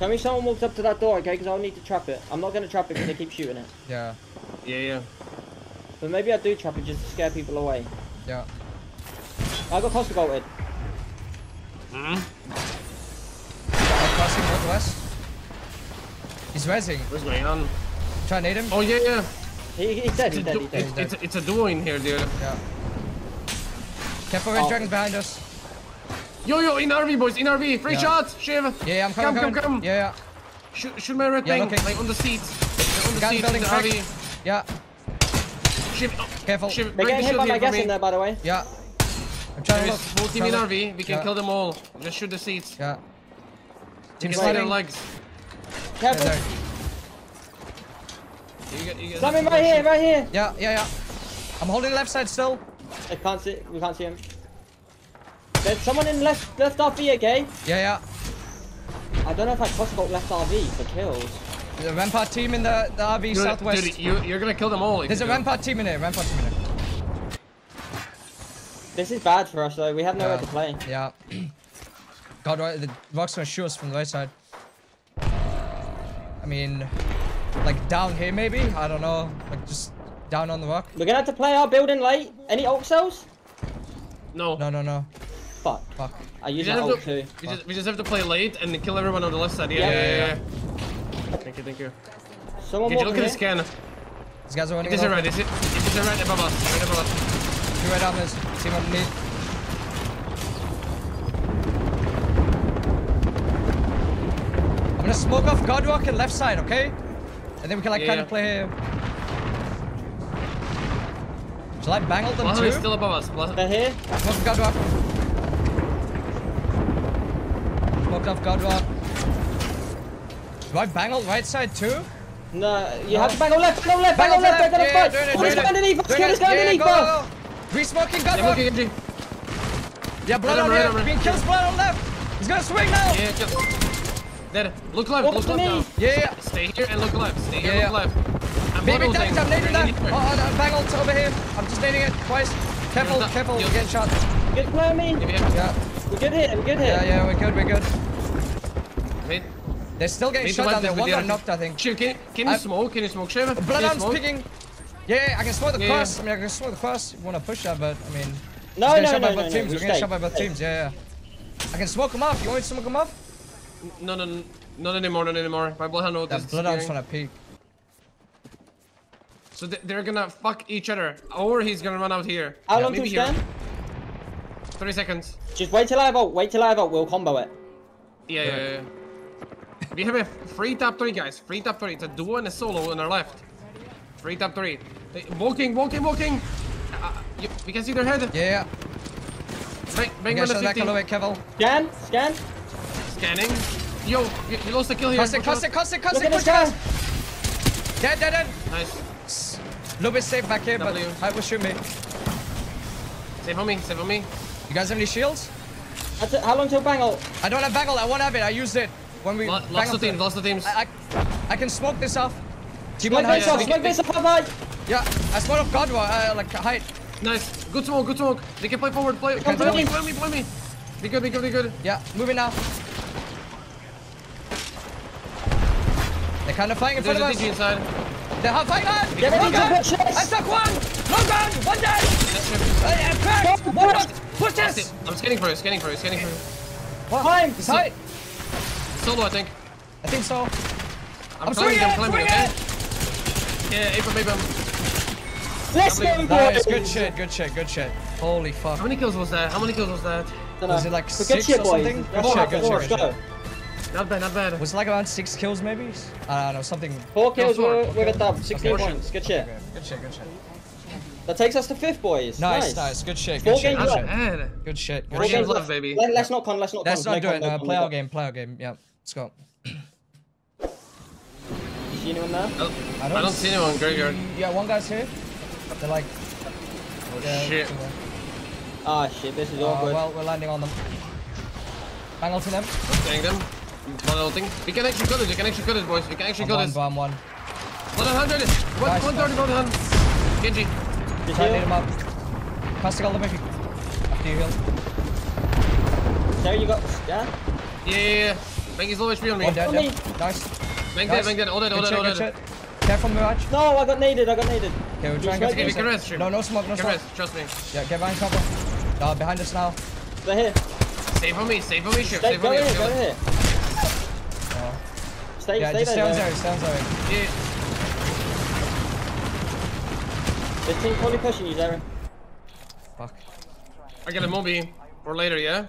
Tell me someone walks up to that door, okay? Because I'll need to trap it. I'm not going to trap it because they keep shooting it. Yeah, Yeah, yeah. But maybe I do trap it just to scare people away. yeah. I got Costa bolted. Mm-hmm. I'm crossing northwest. He's resing. What's going on? Try and nade him. Oh, yeah, yeah. He, he's dead, It's he's a, dead, he's dead. it's, it's, a, it's a duo in here, dude. Yeah. Careful, red Oh. dragons behind us. Yo, yo, in RV, boys, in RV. Free Yeah. shot, Shiv. Yeah, yeah, I'm coming, Come, I'm come, coming. come. Yeah, yeah. Shoot, shoot my red Yeah, thing, okay. like on the seat. Like, on the Gas seat, in the crack. RV. Yeah, Shiv, oh, careful. Shiv, They're the getting hit by my here gas in there, by the way. Yeah. I'm trying There to is look. team in RV. We can Yeah. kill them all. Just shoot the seats. Yeah. You Team can see their legs. Careful. Yeah. You get, you get Something right here, right here. yeah, yeah, yeah. I'm holding the left side still. I can't see, we can't see him. There's someone in left, left RV, okay? Yeah, yeah. I don't know if I Costa got left RV for kills. The rampart team in the, the RV Dude, southwest. dude, you, you're gonna kill them all. There's a do. rampart team in there. Rampart team in there. This is bad for us though, we have nowhere Yeah. to play. Yeah. God, right, the rock's gonna shoot us from the right side. I mean, like down here maybe? I don't know. Like just down on the rock? We're gonna have to play our building late. Any ult cells? No. No, no, no. Fuck. Fuck. I We use just, that have ult to, too. we, just, we just have to play late and kill everyone on the left side. Yeah, Yeah, yeah, yeah, yeah. yeah. Thank you, thank you. Someone Okay, walking look at the here. scan. These guys are running It is it a red. Is it? It is a red above us. Right above us. Two red armors. Team underneath. I'm gonna smoke off Godrock and left side, okay? And then we can like Yeah, kind yeah. of play here. Shall I bangle them Blahan too? is still above us. Blahan. They're here. Smoke off Godrock. Smoked off Godrock. Do I bangle right side too? No, you have to bang on left, bang on left, bang Bangle on left, they're gonna yeah, fight. doing it, Kill this doing guy it. underneath us, Doing kill it. this guy Yeah, underneath go, go, us. go. Re-smoking Yeah, Godrock. okay, Genji. Yeah, blood Right on on, right here. on, right. Being kills blood on left. He's gonna swing now. Yeah, kill. Dead. Look left. Walk look to left me. now. Yeah, yeah. Stay here and look left. Stay here, Yeah, look yeah. left. I'm Baby bulldozing. tanks, I'm nading that. Anywhere. Oh, oh, oh no, bangled over here. I'm just nading it twice. Careful, You're not- careful, you're- we're getting shot. Good play on me. Yeah, yeah. Yeah, We're good here, we're good here. yeah, yeah, we're good, we're good. Wait. They're still getting shot down there. this One video- got knocked, I think. Shiv, can, can you I- smoke? Can you smoke, Shiv? Can you Bloodhound's picking. Yeah, yeah, I can smoke the Yeah, cross. yeah. I mean, I can smoke the cross. You want to push that, but I mean, No, we're getting no, shot no, by no, both no, teams. we We're getting stay, shot by both teams. Yeah, yeah. I can smoke them off. You want me to smoke them off? No, no, no, not anymore, not anymore. My bloodhound knows That this. Bloodhound's trying to peek. So th- they're gonna fuck each other, or he's gonna run out here. How Yeah, long till maybe we stand? 30 seconds. Just wait till I have ult, wait till I have ult, we'll combo it. Yeah, yeah, yeah. yeah. We have a free top three, guys. Free top three. It's a duo and a solo on our left. Free top three. Hey, walking, walking, walking. Uh, you, we can see their head. Yeah, yeah. Bang, We bang got on shot the back a 50. little bit, Kevel. Scan, scan. Scanning. Yo, you, you lost a kill here. Cuss it, Watch cuss out. it, cuss it, cuss it, at this push guy. guys. Dead, dead, dead. Nice. A little bit safe back here, but W. I will shoot me. Save on me, save on me. You guys have any shields? That's it. How long till bang ult? I don't have bangle. I won't have it. I used it when we. Lo- bang Lost the up teams, lost the teams. I, I, I can smoke this off. Team Smoke on height. this off, smoke can- this off, high. Yeah, I smoke off God, uh, like height. Nice. Good smoke, good smoke. They can play forward, play. Come Play me, me. play me, play me. Be good, be good, be good. Yeah, moving now. They're kind of fighting in There's front a of DG us. inside. They're half fighting on. Get Long gun. I stuck one. Long gun. One dead. Uh, yeah, cracked. Go, One push. knocked. Push this. I'm scanning for you, scanning for you, scanning for you. What? Time. It's height. Solo, I think. I think so. I'm, I'm climbing, I'm climbing, okay? Yeah, April, maybe Let's go, Nice, Nice. boys. Good shit. Good shit. Good shit. Holy fuck. How many kills was that? How many kills was that? Was it like But six good shit, or boys. something? Good Four, shit, good four, shit, good go. Not bad, not bad. Was it like around six kills maybe? I don't know. Something. Four kills four. with, with a dub, 16 Okay. points. Good shit. Okay. Good shit. Good shit. That takes us to fifth, boys. Nice. Nice. Good shit. Four Good shit. games Good shit. Good shit. Four Good games shit. left, baby. Let, us not con, let's not Let's con. not do no it. no No, play our game. Play our game. Yeah. Let's go. You see anyone there? Oh, I I don't don't see anyone, graveyard. Yeah, one guy's here. They're like. yeah, shit. it's okay. Ah, shit, this is Uh, awkward. well, we're landing on them. Bangle to them. Scanning them. One little thing. We can actually cut it, we can actually cut it, boys. We can actually I'm cut this. one, one. 100. One, Nice, 130, 100. Genji. Just Try and heal. him up. Casting all the maybe. After you heal. There you got, yeah? Yeah, yeah, yeah. Mankey's low HP on me. One dead, On me. Nice. Mank nice. dead, Mank dead. All dead, all dead, all dead. Careful, Mirage. No, I got naded. I got naded. Okay, we'll You try and smoke get Okay, can rest. No, no smoke, no Can smoke. rest, trust me. Yeah, get behind cover. Uh, behind us now. They're here. Save on me, save on me, shift, Stay, save go on me. here, go here. Oh. Stay, Yeah, stay just stay on there. Zoe, stay on Zoe. Yeah. The team probably pushing you, Darren. Fuck. I got a Moby for later, yeah?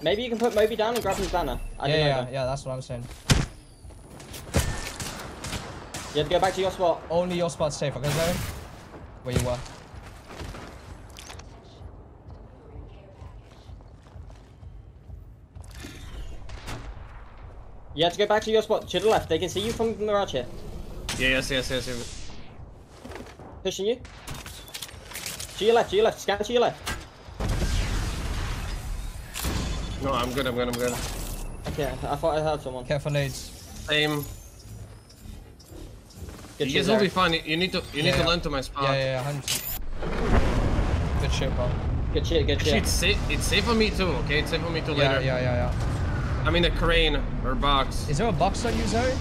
Maybe you can put Moby down and grab his banner. I Yeah, yeah, yeah, that's what I'm saying. You have to go back to your spot. Only your spot's safe, okay, Zoe? Where you were. You have to go back to your spot to the left. They can see you from the Mirage here. Yeah, yes, yes, yes, yes. Pushing you. To your left, to your left. Scan to your left. No, I'm good, I'm good, I'm good. Okay, I thought I heard someone. Careful nades. Same. Good You guys will be fine. You need to, you need Yeah, to yeah. land to my spot. Yeah, yeah, yeah, 100%. Good shit, bro. Good shit, good Actually, shit. it's safe. It's safe on me too. Okay, it's safe on me too Yeah, later. yeah, yeah, yeah. I mean a crane or box. Is there a box on you, Zoe?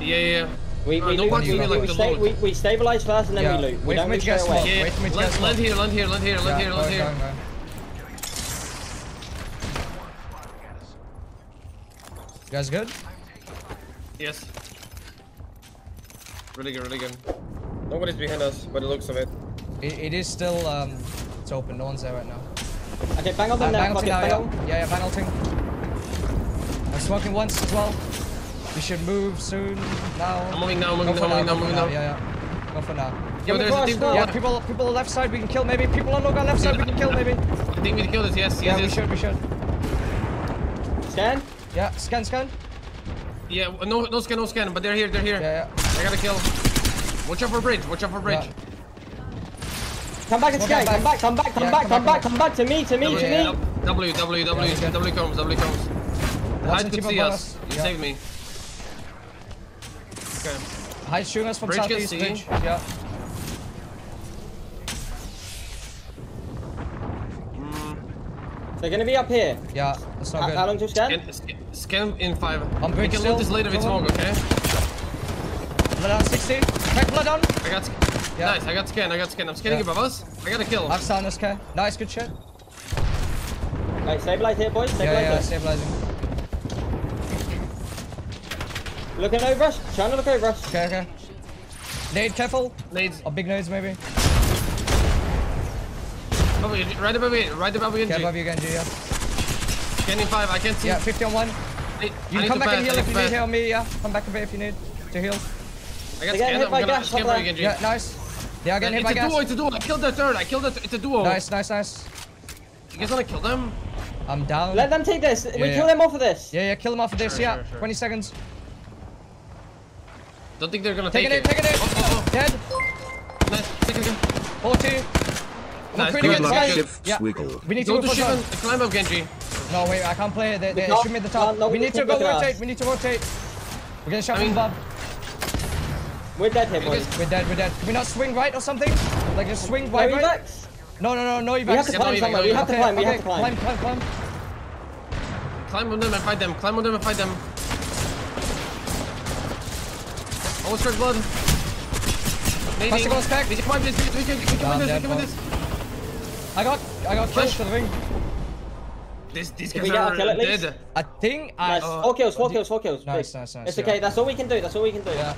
Yeah, yeah. We, Uh, we, no box, we, you we, like the sta- we, we stabilize first and then Yeah. we loot. We Wait don't for me to get away. Yeah. Wait for me to land, get land here, land here, land here, land Yeah, here, go, land here. go, go. You guys good? Yes. Really good, really good. Nobody's behind us, but it looks of it. It, it is still, um, it's open. No one's there right now. Okay, bang on Uh, them now. bang Fuck now, bang yeah. on. Yeah, yeah, bang ulting. I'm smoking once as well. We should move soon now. I'm moving now, Go moving for now, moving now, go for moving now. Yeah, yeah. Go for now. Yo, there's a team. go. Yeah, people, people on the left side we can kill maybe. People on local left side we can kill maybe. I think we can kill this, yes, Yeah, yes, we should, we should. Scan. Yeah, scan, scan. Yeah, no, no scan, no scan, but they're here, they're here. Yeah, yeah. I gotta kill. Watch out for bridge, watch out for bridge. Yeah. Come back and scan. back, Come back, come back, come Yeah, back, come come back, back, come back to me, to me, W, to Yeah. me. W, W, W, Yeah, W comes, W comes. Watch Hyde could see us. us. You Yeah. saved me. Okay. Hide shooting us from Bridge can southeast see. bridge. Yeah. They're gonna be up here. Yeah, that's not How, good. how long to scan? Scan, scan, scan in five. I'm we bridge can still. loot this later with Come on. smoke, okay? Blood on 60. Check blood on. I got. Yeah. Nice, I got scan, I got scan. I'm scanning Yeah. above us. I got a kill. I've sound this guy. Nice, good shit. Right, stabilize here, boys. Yeah, Stabilize yeah, here. stabilizing. Looking over us. Trying to look over us. Okay, okay. Nade, careful. Nades. Or big nades maybe. Above you, right above you, right above you. Okay, above you again, G, yeah. Scanning five, I can't see. Yeah, 50 on one. Need- You I can need come to back pass, and heal if you need heal me, yeah. Come back a bit if you need to heal. I got They're scanned, hit I'm by gonna gas, scan top for you left. again, G. Yeah, nice. They are getting hit It's a duo, it's a duo. I killed the third, I killed the, it's a duo. Nice, nice, nice. You guys wanna kill them? I'm down. Let them take this. we Yeah, kill them off of this. Yeah, yeah, kill them off of this, Sure, yeah. sure, sure. 20 seconds. Don't think they're gonna Taking take it, Take it. Oh, oh, oh, Dead. oh. Nice, take it again. 40. Nice, pretty good good, luck. Shift Yeah. Swiggle. We need to Go go to for ship climb up, Genji. No, wait, I can't play it. They, they can't- shoot me at the top. no, no, we we need to go rotate. us. We need to rotate. We're getting shot I from mean- above. We're dead here, boys. We're dead, we're dead. Can we not swing right or something? Like just swing No right, right? No, no, no, no evacs. We have to climb no, somewhere. you We go, have to climb. We have to climb. Climb, climb, climb. Climb on them and fight them. Climb on them and fight them. Almost first blood. Nading. Faster goes back. We can win this. We can, we can I'm win this. dead, We can win this. I got, I got killed Flash. for the ring. This, these Did guys we get a are kill at least? dead. I think I. Nice. Four kills, four kills, four kills. Nice, nice, nice, It's yeah. okay. That's all we can do. That's all we can do. Yeah.